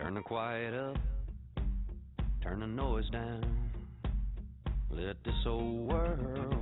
Turn the quiet up, turn the noise down. Let this old world